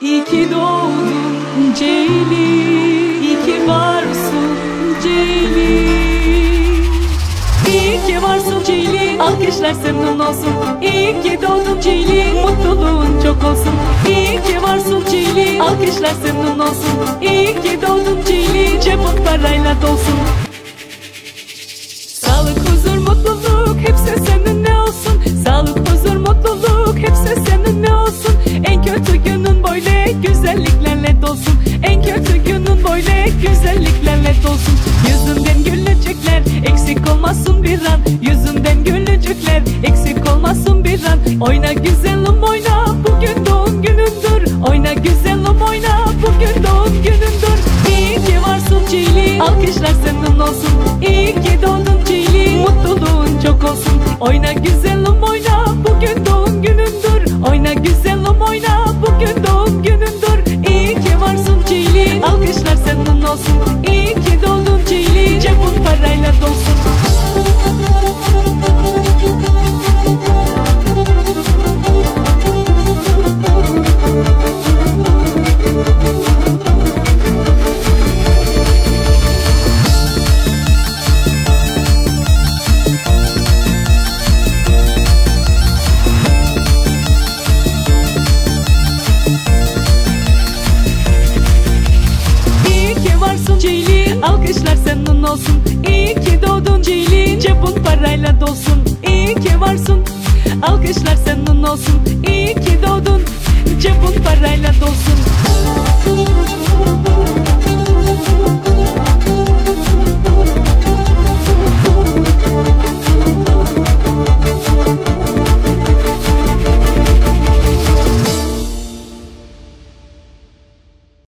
İyi ki doğdun Ceylin İyi varsın Ceylin İyi varsın Ceylin Alkışlar senin olsun. İyi ki doğdun Ceylin Mutluluğun çok olsun. İyi ki varsın Ceylin Alkışlar senin olsun. İyi ki doğdun Ceylin Cebin parayla dolsun olmasın bir an. Yüzünden gülücükler eksik olmasın bir an. Oyna güzelim oyna bugün doğum günündür Oyna güzelim oyna bugün doğum günündür İyi ki varsın Ceylin Alkışlar senin olsun. İyi ki doğdun Ceylin Mutluluğun çok olsun. Oyna güzelim oyna bugün doğum günündür Oyna güzelim oyna bugün doğum günündür İyi ki varsın Ceylin Alkışlar senin olsun Senin olsun. İyi ki doğdun Ceylin Cebin parayla dolsun. İyi ki varsın Alkışlar senin olsun. İyi ki doğdun Cebin parayla dolsun